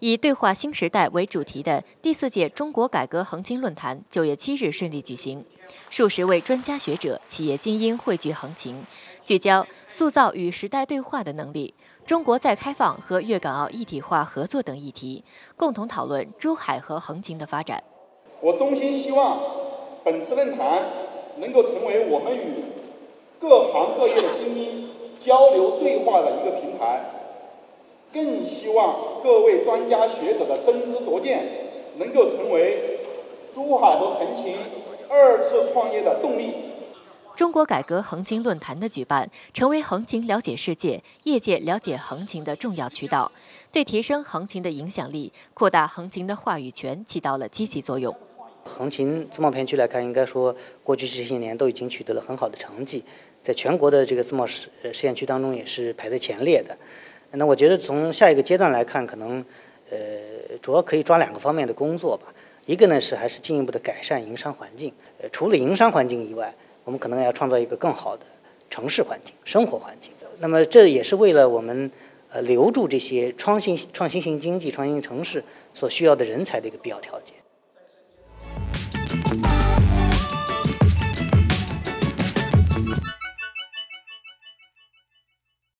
以“对话新时代”为主题的第四届中国改革横琴论坛九月七日顺利举行，数十位专家学者、企业精英汇聚横琴，聚焦塑造与时代对话的能力、中国再开放和粤港澳一体化合作等议题，共同讨论珠海和横琴的发展。我衷心希望本次论坛能够成为我们与各行各业的精英交流对话的一个平台。更希望各位专家学者的真知灼见，能够成为珠海和横琴二次创业的动力。中国改革横琴论坛的举办，成为横琴了解世界、业界了解横琴的重要渠道，对提升横琴的影响力、扩大横琴的话语权起到了积极作用。横琴自贸片区来看，应该说过去这些年都已经取得了很好的成绩，在全国的这个自贸试试验区当中也是排在前列的。那我觉得从下一个阶段来看可能呃主要可以抓两个方面的工作吧。一个呢是还是进一步的改善营商环境呃除了营商环境以外我们可能要创造一个更好的城市环境生活环境。那么这也是为了我们呃留住这些创新创新型经济创新城市所需要的人才的一个必要条件。